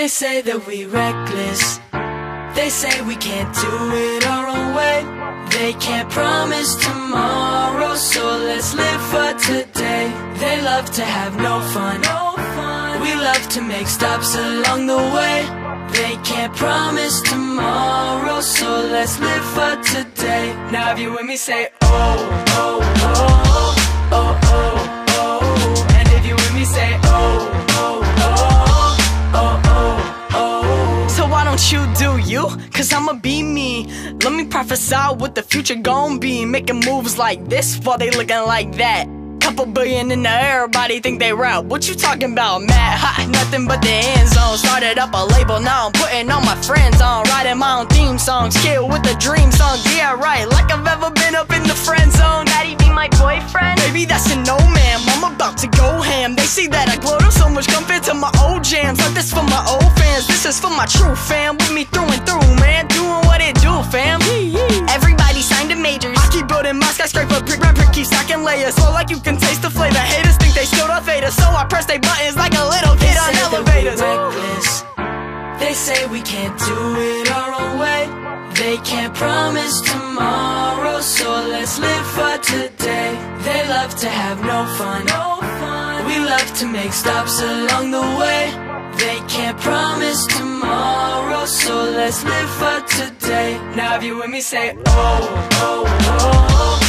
They say that we reckless. They say we can't do it our own way. They can't promise tomorrow, so let's live for today. They love to have no fun. No fun. We love to make stops along the way. They can't promise tomorrow, so let's live for today. Now if you with me, say oh, oh, oh, oh, oh, oh, oh. Cause I'ma be me. Let me prophesy what the future gon' be. Making moves like this while they looking like that. Couple billion in the air, everybody think they rap. What you talking about, Matt? Ha, nothing but the end zone. Started up a label, now I'm putting all my friends on. Writing my own theme songs, kill with a dream song. Yeah, right, like I've ever been up in the friend zone. Matty B my boyfriend? Baby, that's a no, ma'am. I'm about to go ham. They see that I glowed up so much compared to my old jams. Like this for my old this is for my true fam. With me through and through, man. Doing what it do, fam. Everybody signed to majors. I keep building my skyscraper, brick, brick, brick, keep stacking layers. So like you can taste the flavor. Haters think they still the fader, so I press they buttons like a little kid on elevators. reckless. They say we can't do it our own way. They can't promise tomorrow, so let's live for today. They love to have no fun. No fun. We love to make stops along the way. They can't promise tomorrow, so let's live for today. Now if you with me, say oh, oh, oh, oh,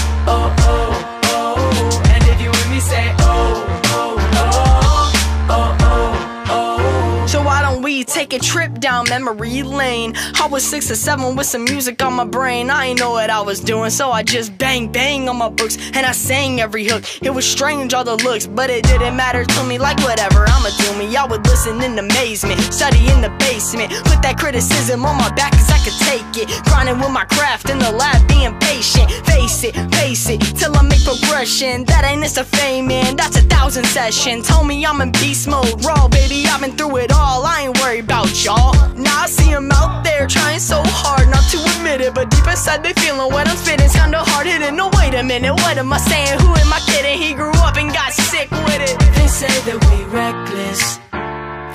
take a trip down memory lane? I was six or seven with some music on my brain. I ain't know what I was doing, so I just bang bang on my books and I sang every hook. It was strange all the looks, but it didn't matter to me. Like whatever, I'ma do me. I would listen in amazement, study in the basement, put that criticism on my back 'cause I could take it. Grinding with my craft in the lab, being patient. Face it, face it, till I make progression. That ain't just a fame, man. That's a thousand sessions. Told me I'm in beast mode, raw, baby. I've been through it all. I ain't worried about y'all. Now I see 'em out there trying so hard not to admit it, but deep inside they feeling what I'm spitting. It's kinda hard hitting. No, wait a minute, what am I saying? Who am I kidding? He grew up and got sick with it. They say that we reckless.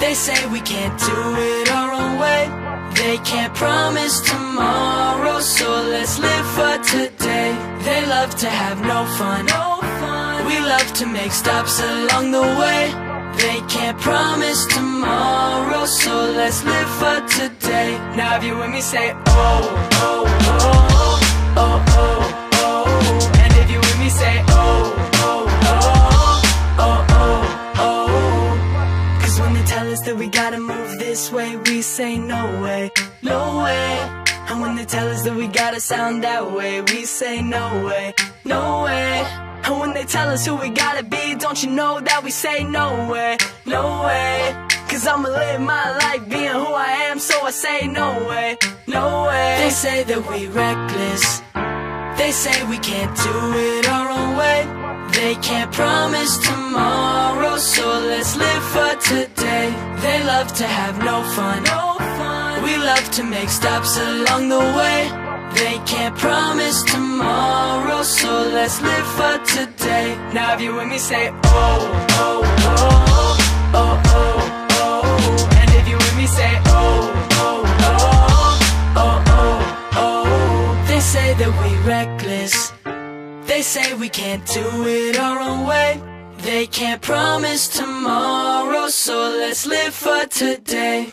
They say we can't do it our own way. They can't promise tomorrow, so let's live for today. They love to have no fun. No fun. We love to make stops along the way. They can't promise tomorrow, so let's live for today. Now if you with me, say oh, oh, oh, oh, oh, oh. And if you with me, say oh, oh, oh, oh, oh, oh. Cause when they tell us that we gotta move this way, we say no way, no way. And when they tell us that we gotta sound that way, we say no way, no way. And when they tell us who we gotta be, don't you know that we say no way, no way. Cause I'ma live my life being who I am, so I say no way, no way. They say that we reckless. They say we can't do it our own way. They can't promise tomorrow, so let's live for today. They love to have no fun. No fun. We love to make stops along the way. They can't promise tomorrow, let's live for today. Now if you with me, say oh, oh, oh, oh, oh, oh. And if you with me, say oh, oh, oh, oh, oh, oh. They say that we reckless. They say we can't do it our own way. They can't promise tomorrow, so let's live for today.